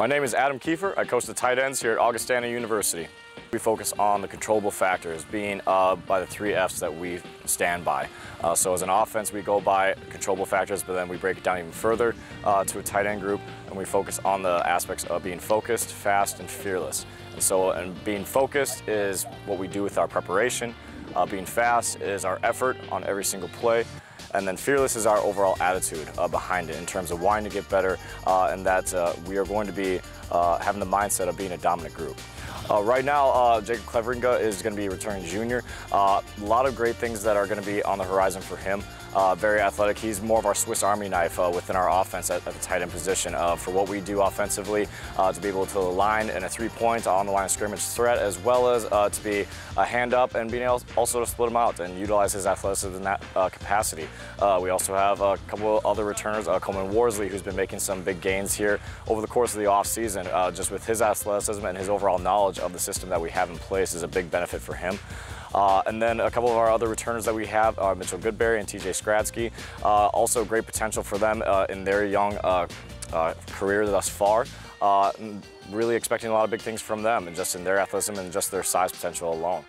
My name is Adam Kiefer. I coach the tight ends here at Augustana University. We focus on the controllable factors, being uh, by the three F's that we stand by. Uh, so as an offense, we go by controllable factors, but then we break it down even further uh, to a tight end group, and we focus on the aspects of being focused, fast, and fearless. And so, and being focused is what we do with our preparation. Uh, being fast is our effort on every single play. And then fearless is our overall attitude uh, behind it in terms of wanting to get better uh, and that uh, we are going to be uh, having the mindset of being a dominant group. Uh, right now, uh, Jacob Cleveringa is going to be returning junior. a lot of great things that are going to be on the horizon for him. Uh, very athletic. He's more of our Swiss Army knife uh, within our offense at, at, the tight end position uh, for what we do offensively, to be able to line in a three-point on the line of scrimmage threat, as well as to be a hand up and being able also to split him out and utilize his athleticism in that capacity. we also have a couple other returners, Coleman Worsley, who's been making some big gains here over the course of the offseason, just with his athleticism and his overall knowledge of the system that we have in place is a big benefit for him. Uh, and then a couple of our other returners that we have are Mitchell Goodberry and TJ Skradsky. Uh, also great potential for them uh, in their young uh, uh, career thus far. really expecting a lot of big things from them and just in their athleticism and just their size potential alone.